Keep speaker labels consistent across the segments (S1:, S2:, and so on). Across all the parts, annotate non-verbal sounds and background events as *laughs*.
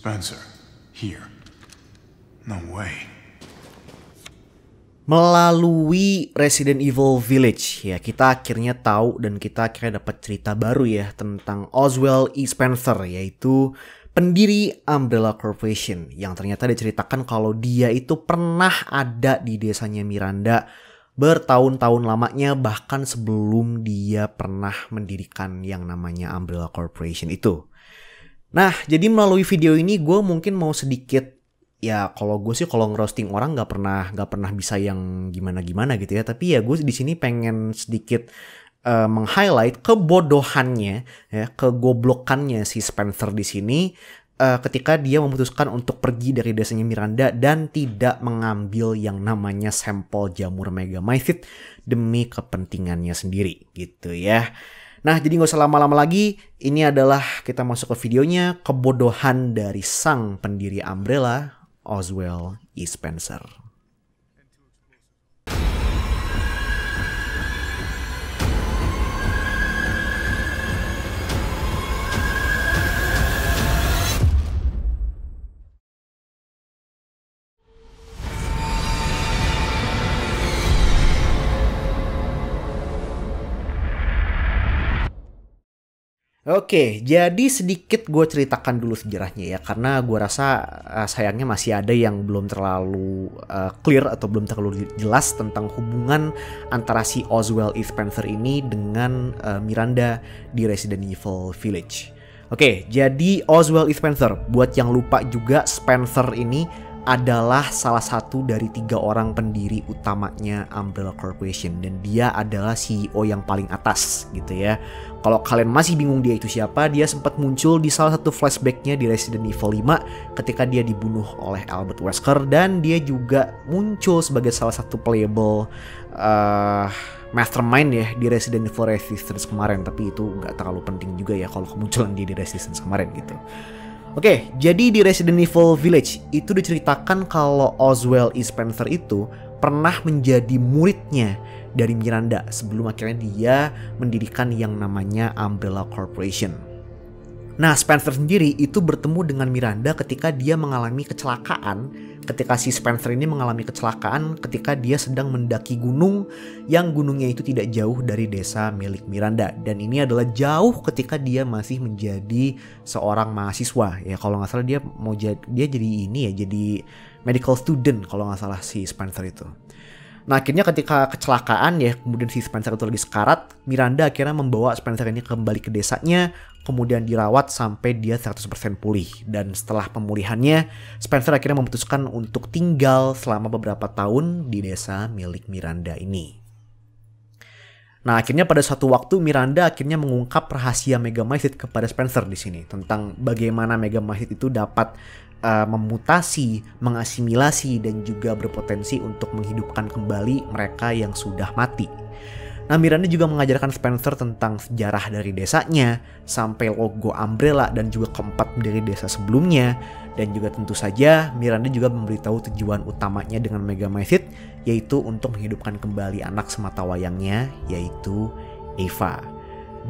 S1: Spencer, here. No way.
S2: Melalui Resident Evil Village ya kita akhirnya tahu dan kita akhirnya dapat cerita baru ya tentang Oswald E. Spencer yaitu pendiri Umbrella Corporation yang ternyata diceritakan kalau dia itu pernah ada di desanya Miranda bertahun-tahun lamanya bahkan sebelum dia pernah mendirikan yang namanya Umbrella Corporation itu. Nah, jadi melalui video ini gue mungkin mau sedikit ya kalau gue sih kalau ngerosting orang nggak pernah nggak pernah bisa yang gimana gimana gitu ya tapi ya gue di sini pengen sedikit uh, meng-highlight kebodohannya ya kegoblokannya si Spencer di sini uh, ketika dia memutuskan untuk pergi dari desanya Miranda dan tidak mengambil yang namanya sampel jamur Megamycete demi kepentingannya sendiri gitu ya. Nah, jadi nggak usah lama-lama lagi. Ini adalah kita masuk ke videonya kebodohan dari sang pendiri Umbrella Oswell E. Spencer. Oke, jadi sedikit gue ceritakan dulu sejarahnya ya, karena gue rasa uh, sayangnya masih ada yang belum terlalu uh, clear atau belum terlalu jelas tentang hubungan antara si Oswald E. Spencer ini dengan uh, Miranda di Resident Evil Village. Oke, jadi Oswald E. Spencer, buat yang lupa juga Spencer ini adalah salah satu dari tiga orang pendiri utamanya Umbrella Corporation. Dan dia adalah CEO yang paling atas gitu ya. Kalau kalian masih bingung dia itu siapa, dia sempat muncul di salah satu flashbacknya di Resident Evil 5 ketika dia dibunuh oleh Albert Wesker. Dan dia juga muncul sebagai salah satu playable uh, mastermind ya di Resident Evil Resistance kemarin. Tapi itu nggak terlalu penting juga ya kalau kemunculan dia di Resistance kemarin gitu. Oke, jadi di Resident Evil Village itu diceritakan kalau Oswald E. Spencer itu pernah menjadi muridnya dari Miranda sebelum akhirnya dia mendirikan yang namanya Umbrella Corporation. Nah, Spencer sendiri itu bertemu dengan Miranda ketika dia mengalami kecelakaan, ketika si Spencer ini mengalami kecelakaan ketika dia sedang mendaki gunung yang gunungnya itu tidak jauh dari desa milik Miranda. Dan ini adalah jauh ketika dia masih menjadi seorang mahasiswa. Ya kalau nggak salah dia mau jadi dia jadi ini ya jadi medical student kalau nggak salah si Spencer itu. Nah akhirnya ketika kecelakaan ya kemudian si Spencer itu lagi sekarat, Miranda akhirnya membawa Spencer ini kembali ke desanya, kemudian dirawat sampai dia 100% pulih. Dan setelah pemulihannya, Spencer akhirnya memutuskan untuk tinggal selama beberapa tahun di desa milik Miranda ini. Nah, akhirnya pada suatu waktu Miranda akhirnya mengungkap rahasia Megamycete kepada Spencer di sini tentang bagaimana Megamycete itu dapat uh, memutasi, mengasimilasi dan juga berpotensi untuk menghidupkan kembali mereka yang sudah mati. Nah, Miranda juga mengajarkan Spencer tentang sejarah dari desanya, sampai logo Umbrella dan juga keempat dari desa sebelumnya, dan juga tentu saja Miranda juga memberitahu tujuan utamanya dengan Megamycete, yaitu untuk menghidupkan kembali anak semata wayangnya, yaitu Eva.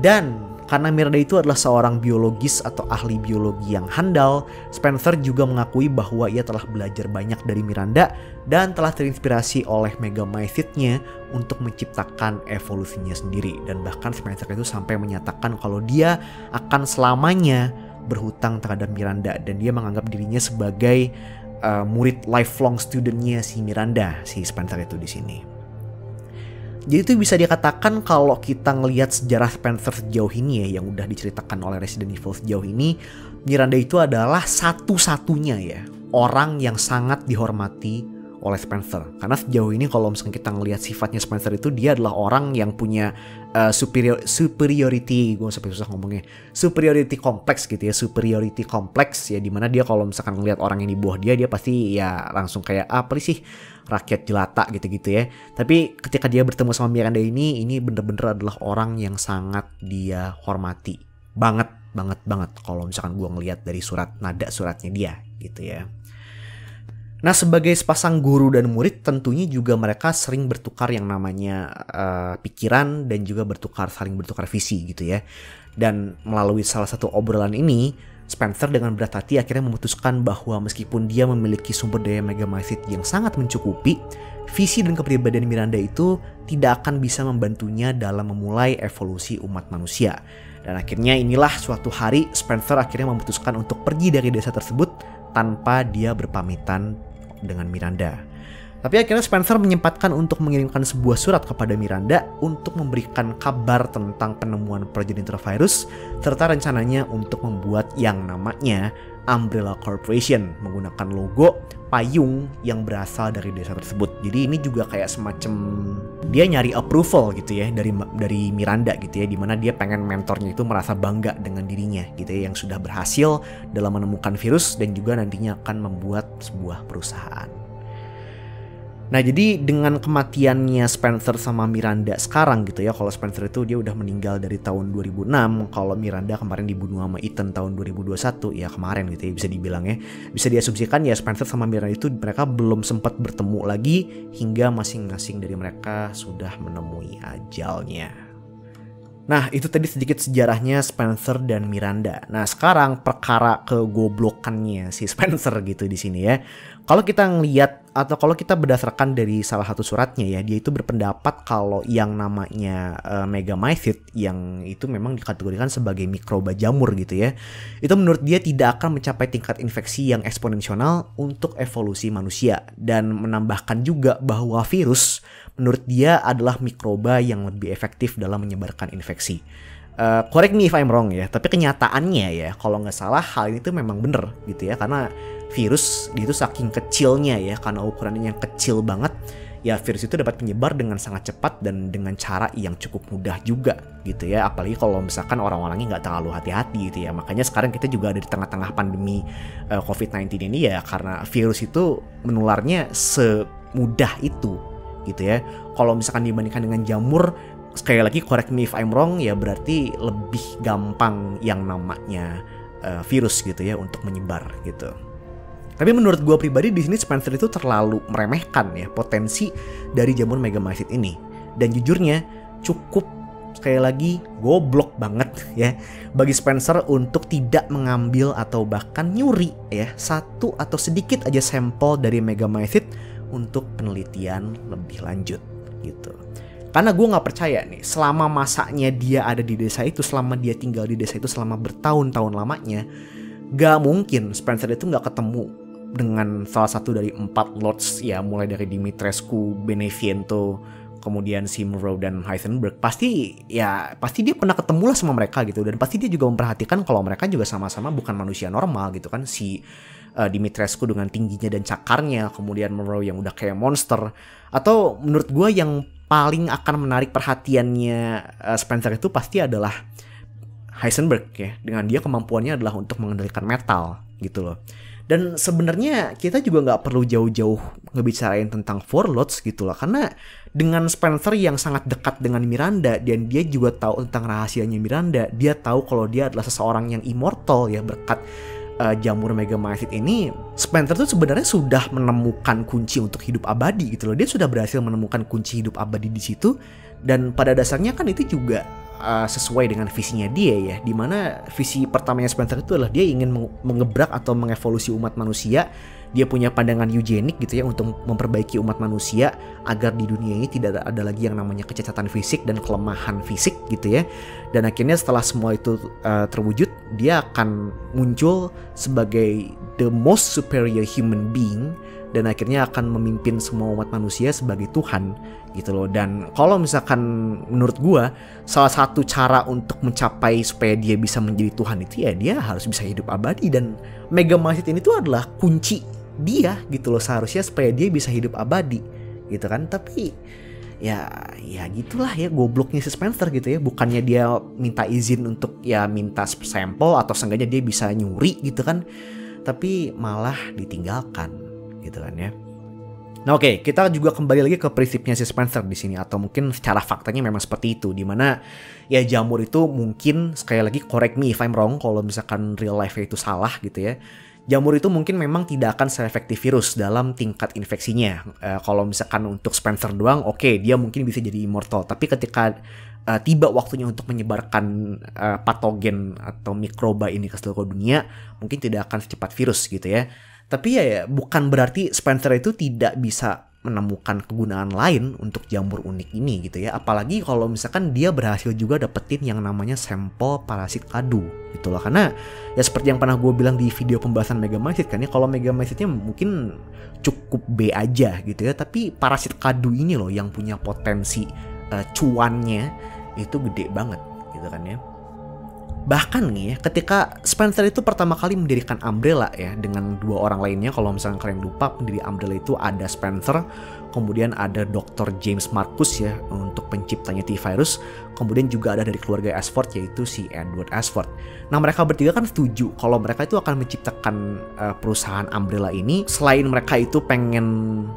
S2: Dan karena Miranda itu adalah seorang biologis atau ahli biologi yang handal, Spencer juga mengakui bahwa ia telah belajar banyak dari Miranda dan telah terinspirasi oleh Megamycete-nya untuk menciptakan evolusinya sendiri. Dan bahkan Spencer itu sampai menyatakan kalau dia akan selamanya berhutang terhadap Miranda dan dia menganggap dirinya sebagai uh, murid lifelong studentnya si Miranda, si Spencer itu di sini. Jadi itu bisa dikatakan kalau kita ngelihat sejarah Spencer sejauh ini ya yang udah diceritakan oleh Resident Evil sejauh ini, Miranda itu adalah satu-satunya ya orang yang sangat dihormati oleh Spencer. Karena sejauh ini kalau misalnya kita ngelihat sifatnya Spencer itu dia adalah orang yang punya uh, superior superiority, gue sampai susah ngomongnya, superiority kompleks gitu ya, superiority kompleks ya di mana dia kalau misalkan ngelihat orang yang di dia dia pasti ya langsung kayak ah, apa sih rakyat jelata gitu-gitu ya. Tapi ketika dia bertemu sama Miranda ini, ini bener-bener adalah orang yang sangat dia hormati. Banget, banget, banget kalau misalkan gue ngeliat dari surat, nada suratnya dia gitu ya. Nah sebagai sepasang guru dan murid tentunya juga mereka sering bertukar yang namanya uh, pikiran dan juga bertukar saling bertukar visi gitu ya. Dan melalui salah satu obrolan ini Spencer dengan berat hati akhirnya memutuskan bahwa meskipun dia memiliki sumber daya Megamycete yang sangat mencukupi, visi dan kepribadian Miranda itu tidak akan bisa membantunya dalam memulai evolusi umat manusia. Dan akhirnya inilah suatu hari Spencer akhirnya memutuskan untuk pergi dari desa tersebut tanpa dia berpamitan dengan Miranda. Tapi akhirnya Spencer menyempatkan untuk mengirimkan sebuah surat kepada Miranda untuk memberikan kabar tentang penemuan progenitor virus serta rencananya untuk membuat yang namanya Umbrella Corporation menggunakan logo payung yang berasal dari desa tersebut. Jadi ini juga kayak semacam dia nyari approval gitu ya dari dari Miranda gitu ya di mana dia pengen mentornya itu merasa bangga dengan dirinya gitu ya yang sudah berhasil dalam menemukan virus dan juga nantinya akan membuat sebuah perusahaan. Nah jadi dengan kematiannya Spencer sama Miranda sekarang gitu ya Kalau Spencer itu dia udah meninggal dari tahun 2006 Kalau Miranda kemarin dibunuh sama Ethan tahun 2021 Ya kemarin gitu ya bisa dibilang ya Bisa diasumsikan ya Spencer sama Miranda itu mereka belum sempat bertemu lagi Hingga masing-masing dari mereka sudah menemui ajalnya Nah, itu tadi sedikit sejarahnya Spencer dan Miranda. Nah, sekarang perkara kegoblokannya si Spencer gitu di sini ya. Kalau kita ngeliat atau kalau kita berdasarkan dari salah satu suratnya ya, dia itu berpendapat kalau yang namanya uh, Megamycete yang itu memang dikategorikan sebagai mikroba jamur gitu ya. Itu menurut dia tidak akan mencapai tingkat infeksi yang eksponensial untuk evolusi manusia dan menambahkan juga bahwa virus menurut dia adalah mikroba yang lebih efektif dalam menyebarkan infeksi. Uh, correct me if I'm wrong ya, tapi kenyataannya ya, kalau nggak salah hal ini tuh memang bener gitu ya, karena virus itu saking kecilnya ya, karena ukurannya yang kecil banget, ya virus itu dapat menyebar dengan sangat cepat dan dengan cara yang cukup mudah juga gitu ya apalagi kalau misalkan orang-orangnya nggak terlalu hati-hati gitu ya makanya sekarang kita juga ada di tengah-tengah pandemi uh, eh, COVID-19 ini ya karena virus itu menularnya semudah itu gitu ya. Kalau misalkan dibandingkan dengan jamur, sekali lagi correct me if I'm wrong ya berarti lebih gampang yang namanya uh, virus gitu ya untuk menyebar gitu. Tapi menurut gue pribadi di sini Spencer itu terlalu meremehkan ya potensi dari jamur Megamycete ini. Dan jujurnya cukup sekali lagi goblok banget ya bagi Spencer untuk tidak mengambil atau bahkan nyuri ya satu atau sedikit aja sampel dari Megamycete untuk penelitian lebih lanjut gitu. Karena gue nggak percaya nih, selama masanya dia ada di desa itu, selama dia tinggal di desa itu selama bertahun-tahun lamanya, gak mungkin Spencer itu nggak ketemu dengan salah satu dari empat lords ya, mulai dari Dimitrescu, Beneviento, kemudian Simrow dan Heisenberg. Pasti ya pasti dia pernah ketemu lah sama mereka gitu dan pasti dia juga memperhatikan kalau mereka juga sama-sama bukan manusia normal gitu kan si uh, Dimitrescu dengan tingginya dan cakarnya, kemudian Monroe yang udah kayak monster, atau menurut gue yang paling akan menarik perhatiannya uh, Spencer itu pasti adalah Heisenberg ya, dengan dia kemampuannya adalah untuk mengendalikan metal gitu loh. Dan sebenarnya kita juga nggak perlu jauh-jauh ngebicarain tentang Forlots gitu loh, karena dengan Spencer yang sangat dekat dengan Miranda dan dia juga tahu tentang rahasianya Miranda, dia tahu kalau dia adalah seseorang yang immortal ya berkat uh, jamur Megamycete ini Spencer tuh sebenarnya sudah menemukan kunci untuk hidup abadi gitu loh. Dia sudah berhasil menemukan kunci hidup abadi di situ dan pada dasarnya kan itu juga uh, sesuai dengan visinya dia ya. Di mana visi pertamanya Spencer itu adalah dia ingin mengebrak atau mengevolusi umat manusia dia punya pandangan eugenik gitu ya untuk memperbaiki umat manusia agar di dunia ini tidak ada lagi yang namanya kecacatan fisik dan kelemahan fisik gitu ya dan akhirnya setelah semua itu uh, terwujud dia akan muncul sebagai the most superior human being dan akhirnya akan memimpin semua umat manusia sebagai Tuhan gitu loh. Dan kalau misalkan menurut gua salah satu cara untuk mencapai supaya dia bisa menjadi Tuhan itu ya dia harus bisa hidup abadi. Dan Mega Masjid ini tuh adalah kunci dia gitu loh seharusnya supaya dia bisa hidup abadi gitu kan. Tapi ya ya gitulah ya gobloknya si Spencer gitu ya. Bukannya dia minta izin untuk ya minta sampel atau seenggaknya dia bisa nyuri gitu kan. Tapi malah ditinggalkan gitu kan ya Nah oke, okay, kita juga kembali lagi ke prinsipnya si Spencer di sini atau mungkin secara faktanya memang seperti itu di mana ya jamur itu mungkin sekali lagi correct me if I'm wrong kalau misalkan real life itu salah gitu ya jamur itu mungkin memang tidak akan se-efektif virus dalam tingkat infeksinya. Uh, kalau misalkan untuk Spencer doang, oke okay, dia mungkin bisa jadi immortal. Tapi ketika uh, tiba waktunya untuk menyebarkan uh, patogen atau mikroba ini ke seluruh dunia, mungkin tidak akan secepat virus gitu ya. Tapi ya, ya bukan berarti Spencer itu tidak bisa menemukan kegunaan lain untuk jamur unik ini gitu ya. Apalagi kalau misalkan dia berhasil juga dapetin yang namanya sampel parasit kadu gitu loh. Karena ya seperti yang pernah gue bilang di video pembahasan megamycete kan ya kalau megamycete mungkin cukup B aja gitu ya. Tapi parasit kadu ini loh yang punya potensi uh, cuannya itu gede banget gitu kan ya Bahkan nih ya, ketika Spencer itu pertama kali mendirikan Umbrella ya dengan dua orang lainnya, kalau misalnya kalian lupa pendiri Umbrella itu ada Spencer, kemudian ada Dr. James Marcus ya untuk penciptanya T-Virus, kemudian juga ada dari keluarga Ashford yaitu si Edward Ashford. Nah mereka bertiga kan setuju kalau mereka itu akan menciptakan uh, perusahaan Umbrella ini selain mereka itu pengen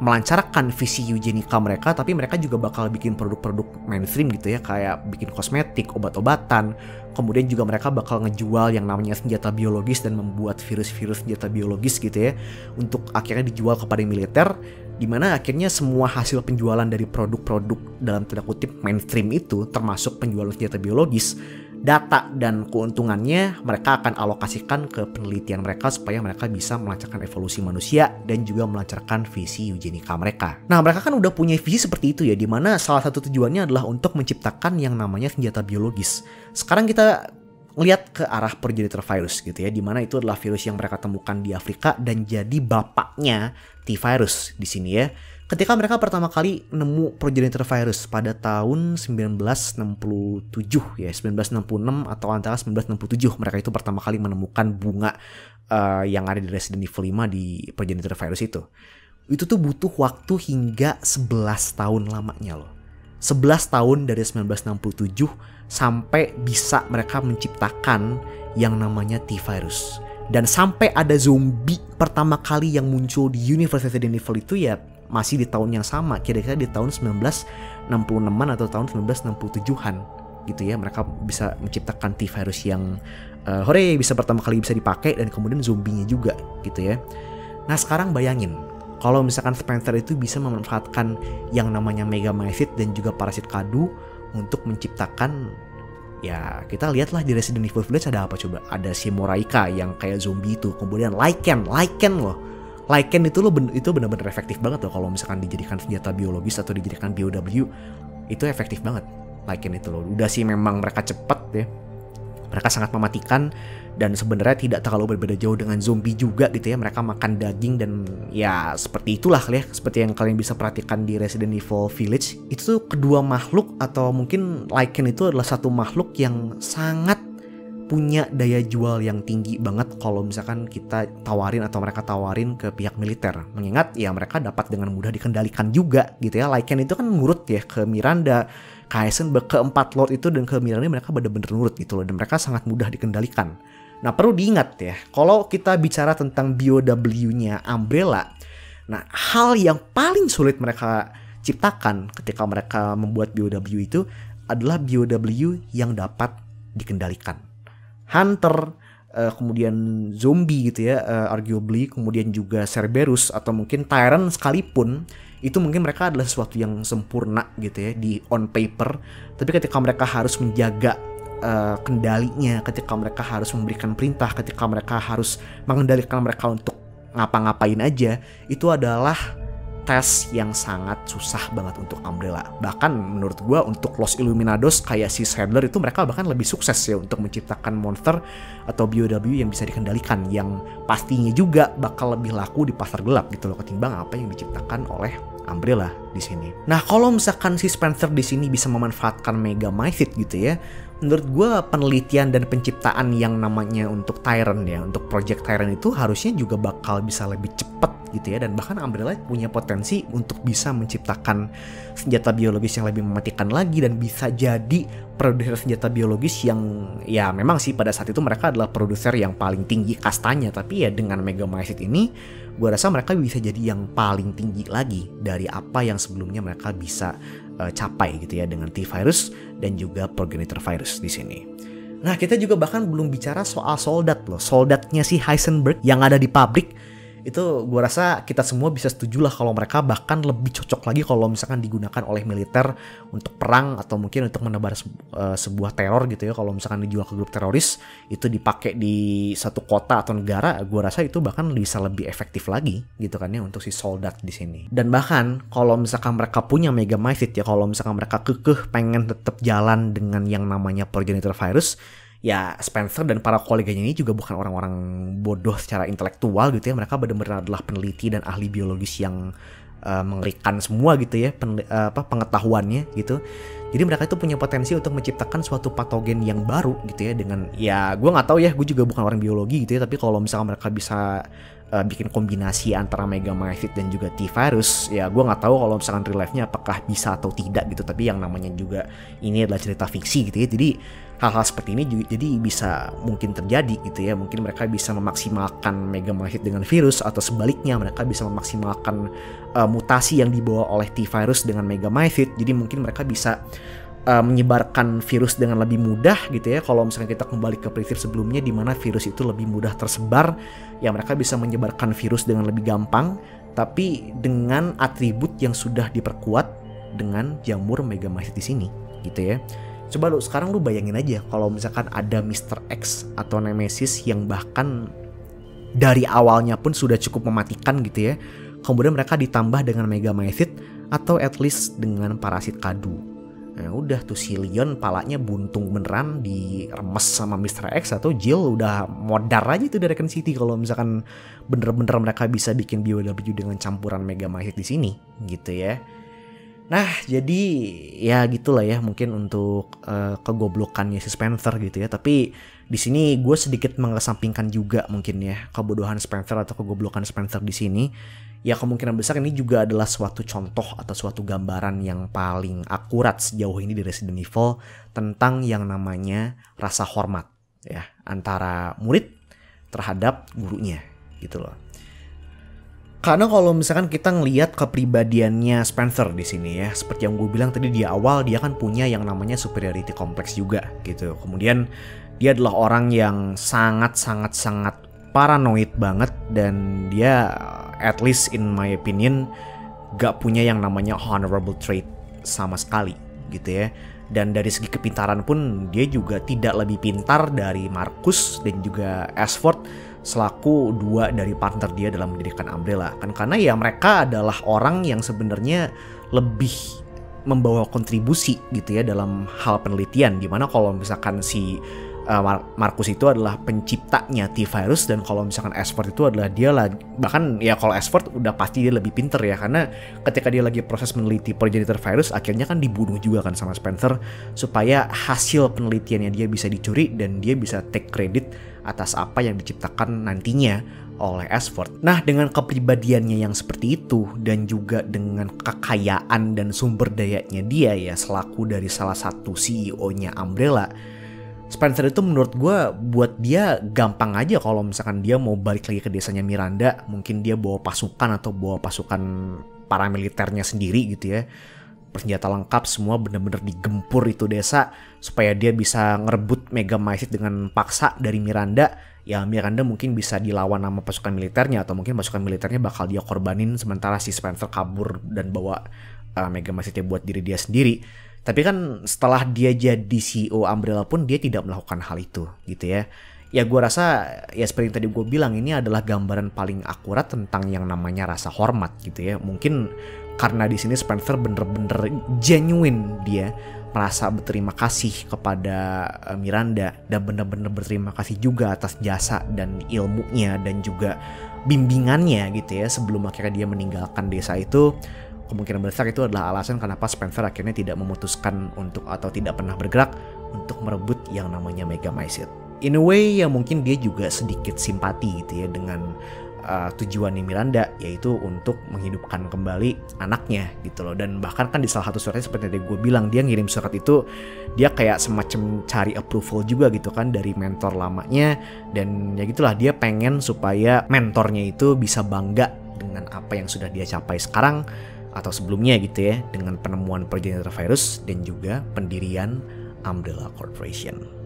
S2: melancarkan visi eugenika mereka, tapi mereka juga bakal bikin produk-produk mainstream gitu ya kayak bikin kosmetik, obat-obatan, kemudian juga mereka bakal ngejual yang namanya senjata biologis dan membuat virus-virus senjata biologis gitu ya untuk akhirnya dijual kepada militer di mana akhirnya semua hasil penjualan dari produk-produk dalam tanda kutip mainstream itu termasuk penjualan senjata biologis data dan keuntungannya mereka akan alokasikan ke penelitian mereka supaya mereka bisa melancarkan evolusi manusia dan juga melancarkan visi eugenika mereka. Nah mereka kan udah punya visi seperti itu ya, di mana salah satu tujuannya adalah untuk menciptakan yang namanya senjata biologis. Sekarang kita lihat ke arah progenitor virus gitu ya, di mana itu adalah virus yang mereka temukan di Afrika dan jadi bapaknya T-virus di sini ya ketika mereka pertama kali nemu progenitor virus pada tahun 1967 ya 1966 atau antara 1967 mereka itu pertama kali menemukan bunga uh, yang ada di Resident Evil 5 di progenitor virus itu. Itu tuh butuh waktu hingga 11 tahun lamanya loh. 11 tahun dari 1967 sampai bisa mereka menciptakan yang namanya T-virus. Dan sampai ada zombie pertama kali yang muncul di universe Resident Evil itu ya masih di tahun yang sama kira-kira di tahun 1966an atau tahun 1967an gitu ya. Mereka bisa menciptakan T-virus yang uh, hore bisa pertama kali bisa dipakai dan kemudian zombinya juga gitu ya. Nah sekarang bayangin kalau misalkan Spencer itu bisa memanfaatkan yang namanya Megamycete dan juga parasit kadu untuk menciptakan ya kita lihatlah di Resident Evil Village ada apa coba? Ada si Moraika yang kayak zombie itu kemudian Lycan Lycan loh Lycan itu lo ben itu benar-benar efektif banget loh kalau misalkan dijadikan senjata biologis atau dijadikan BOW itu efektif banget Lycan itu loh. Udah sih memang mereka cepet ya. Mereka sangat mematikan dan sebenarnya tidak terlalu berbeda jauh dengan zombie juga gitu ya. Mereka makan daging dan ya seperti itulah ya seperti yang kalian bisa perhatikan di Resident Evil Village. Itu tuh kedua makhluk atau mungkin Lycan itu adalah satu makhluk yang sangat punya daya jual yang tinggi banget kalau misalkan kita tawarin atau mereka tawarin ke pihak militer. Mengingat ya mereka dapat dengan mudah dikendalikan juga gitu ya. Lycan itu kan nurut ya ke Miranda, ke Heisenberg, keempat Lord itu dan ke Miranda mereka bener-bener nurut gitu loh. Dan mereka sangat mudah dikendalikan. Nah perlu diingat ya, kalau kita bicara tentang BOW-nya Umbrella, nah hal yang paling sulit mereka ciptakan ketika mereka membuat BOW itu adalah BOW yang dapat dikendalikan hunter, uh, kemudian zombie gitu ya, uh, arguably, kemudian juga Cerberus atau mungkin Tyrant sekalipun itu mungkin mereka adalah sesuatu yang sempurna gitu ya di on paper, tapi ketika mereka harus menjaga uh, kendalinya, ketika mereka harus memberikan perintah, ketika mereka harus mengendalikan mereka untuk ngapa-ngapain aja, itu adalah tes yang sangat susah banget untuk Umbrella. Bahkan menurut gue untuk Los Illuminados kayak si Sandler itu mereka bahkan lebih sukses ya untuk menciptakan monster atau BOW yang bisa dikendalikan yang pastinya juga bakal lebih laku di pasar gelap gitu loh ketimbang apa yang diciptakan oleh Umbrella di sini. Nah, kalau misalkan si Spencer di sini bisa memanfaatkan Mega Mythid gitu ya, menurut gue penelitian dan penciptaan yang namanya untuk Tyrant ya, untuk Project Tyrant itu harusnya juga bakal bisa lebih cepat gitu ya. Dan bahkan Umbrella punya potensi untuk bisa menciptakan senjata biologis yang lebih mematikan lagi dan bisa jadi produser senjata biologis yang ya memang sih pada saat itu mereka adalah produser yang paling tinggi kastanya. Tapi ya dengan Megamycete ini gue rasa mereka bisa jadi yang paling tinggi lagi dari apa yang sebelumnya mereka bisa uh, capai gitu ya dengan T-virus dan juga progenitor virus di sini. Nah, kita juga bahkan belum bicara soal soldat loh. Soldatnya si Heisenberg yang ada di pabrik itu gue rasa kita semua bisa setuju lah kalau mereka bahkan lebih cocok lagi kalau misalkan digunakan oleh militer untuk perang atau mungkin untuk menebar uh, sebuah teror gitu ya. Kalau misalkan dijual ke grup teroris itu dipakai di satu kota atau negara gue rasa itu bahkan bisa lebih efektif lagi gitu kan ya untuk si soldat di sini. Dan bahkan kalau misalkan mereka punya mega ya kalau misalkan mereka kekeh pengen tetap jalan dengan yang namanya progenitor virus ya Spencer dan para koleganya ini juga bukan orang-orang bodoh secara intelektual gitu ya. Mereka benar-benar adalah peneliti dan ahli biologis yang uh, mengerikan semua gitu ya pen, uh, apa pengetahuannya gitu. Jadi mereka itu punya potensi untuk menciptakan suatu patogen yang baru gitu ya dengan ya gue nggak tahu ya gue juga bukan orang biologi gitu ya tapi kalau misalnya mereka bisa uh, bikin kombinasi antara megamycete dan juga T-virus ya gue nggak tahu kalau misalkan real life-nya apakah bisa atau tidak gitu. Tapi yang namanya juga ini adalah cerita fiksi gitu ya. Jadi hal-hal seperti ini juga jadi bisa mungkin terjadi gitu ya. Mungkin mereka bisa memaksimalkan megamycete dengan virus atau sebaliknya mereka bisa memaksimalkan uh, mutasi yang dibawa oleh T-virus dengan megamycete jadi mungkin mereka bisa uh, menyebarkan virus dengan lebih mudah gitu ya kalau misalnya kita kembali ke prinsip sebelumnya di mana virus itu lebih mudah tersebar ya mereka bisa menyebarkan virus dengan lebih gampang tapi dengan atribut yang sudah diperkuat dengan jamur megamycete di sini gitu ya Coba lu sekarang lu bayangin aja kalau misalkan ada Mr. X atau Nemesis yang bahkan dari awalnya pun sudah cukup mematikan gitu ya. Kemudian mereka ditambah dengan Mega Megamycete atau at least dengan parasit kadu. Nah udah tuh si Leon palanya buntung beneran diremes sama Mr. X atau Jill udah modar aja tuh dari Raccoon City kalau misalkan bener-bener mereka bisa bikin BOW dengan campuran Mega Megamycete di sini gitu ya. Nah, jadi ya gitulah ya mungkin untuk uh, kegoblokannya si Spencer gitu ya. Tapi di sini gue sedikit mengesampingkan juga mungkin ya kebodohan Spencer atau kegoblokan Spencer di sini. Ya kemungkinan besar ini juga adalah suatu contoh atau suatu gambaran yang paling akurat sejauh ini di Resident Evil tentang yang namanya rasa hormat ya antara murid terhadap gurunya gitu loh. Karena kalau misalkan kita ngelihat kepribadiannya Spencer di sini ya, seperti yang gue bilang tadi di awal dia kan punya yang namanya superiority complex juga gitu. Kemudian dia adalah orang yang sangat sangat sangat paranoid banget dan dia at least in my opinion gak punya yang namanya honorable trait sama sekali gitu ya. Dan dari segi kepintaran pun dia juga tidak lebih pintar dari Marcus dan juga Ashford selaku dua dari partner dia dalam mendirikan Umbrella kan karena ya mereka adalah orang yang sebenarnya lebih membawa kontribusi gitu ya dalam hal penelitian di mana kalau misalkan si uh, Markus itu adalah penciptanya T-virus dan kalau misalkan Ashford itu adalah dia lah bahkan ya kalau Ashford udah pasti dia lebih pinter ya karena ketika dia lagi proses meneliti progenitor virus akhirnya kan dibunuh juga kan sama Spencer supaya hasil penelitiannya dia bisa dicuri dan dia bisa take credit atas apa yang diciptakan nantinya oleh Ashford. Nah, dengan kepribadiannya yang seperti itu dan juga dengan kekayaan dan sumber dayanya dia ya selaku dari salah satu CEO-nya Umbrella, Spencer itu menurut gue buat dia gampang aja kalau misalkan dia mau balik lagi ke desanya Miranda, mungkin dia bawa pasukan atau bawa pasukan paramiliternya sendiri gitu ya. Bersenjata lengkap semua bener-bener digempur itu desa supaya dia bisa ngerebut Mega Megamycete dengan paksa dari Miranda. Ya Miranda mungkin bisa dilawan sama pasukan militernya atau mungkin pasukan militernya bakal dia korbanin sementara si Spencer kabur dan bawa uh, Megamycete buat diri dia sendiri tapi kan setelah dia jadi CEO Umbrella pun dia tidak melakukan hal itu gitu ya. Ya gue rasa ya seperti yang tadi gue bilang ini adalah gambaran paling akurat tentang yang namanya rasa hormat gitu ya. Mungkin karena di sini Spencer bener-bener genuine dia merasa berterima kasih kepada eh, Miranda dan bener-bener berterima kasih juga atas jasa dan ilmunya dan juga bimbingannya gitu ya sebelum akhirnya dia meninggalkan desa itu kemungkinan besar itu adalah alasan kenapa Spencer akhirnya tidak memutuskan untuk atau tidak pernah bergerak untuk merebut yang namanya Mega Megamycete. In a way yang mungkin dia juga sedikit simpati gitu ya dengan uh, tujuan Miranda yaitu untuk menghidupkan kembali anaknya gitu loh. Dan bahkan kan di salah satu suratnya seperti yang gue bilang dia ngirim surat itu dia kayak semacam cari approval juga gitu kan dari mentor lamanya. Dan ya gitulah dia pengen supaya mentornya itu bisa bangga dengan apa yang sudah dia capai sekarang atau sebelumnya gitu ya dengan penemuan progenitor virus dan juga pendirian Umbrella Corporation.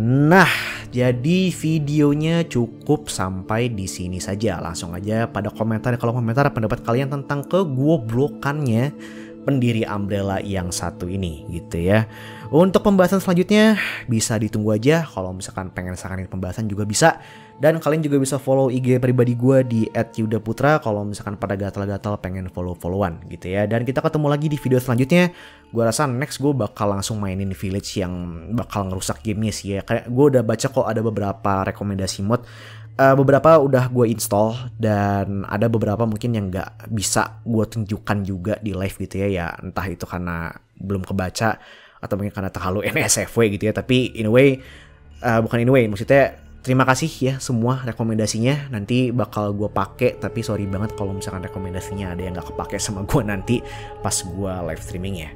S2: Nah, jadi videonya cukup sampai di sini saja. Langsung aja pada komentar kalau komentar pendapat kalian tentang kegoblokannya pendiri Umbrella yang satu ini gitu ya. Untuk pembahasan selanjutnya bisa ditunggu aja kalau misalkan pengen saranin pembahasan juga bisa. Dan kalian juga bisa follow IG pribadi gue di @yudaputra kalau misalkan pada gatal-gatal pengen follow-followan gitu ya. Dan kita ketemu lagi di video selanjutnya. Gue rasa next gue bakal langsung mainin Village yang bakal ngerusak gamenya sih ya. Kayak gue udah baca kok ada beberapa rekomendasi mod. Uh, beberapa udah gue install dan ada beberapa mungkin yang nggak bisa gue tunjukkan juga di live gitu ya ya entah itu karena belum kebaca atau mungkin karena terlalu *laughs* NSFW gitu ya tapi in a way uh, bukan in a way maksudnya Terima kasih ya semua rekomendasinya nanti bakal gue pakai tapi sorry banget kalau misalkan rekomendasinya ada yang gak kepake sama gue nanti pas gue live streaming ya.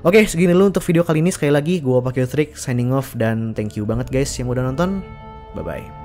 S2: Oke segini dulu untuk video kali ini sekali lagi gue pakai trik signing off dan thank you banget guys yang udah nonton. Bye bye.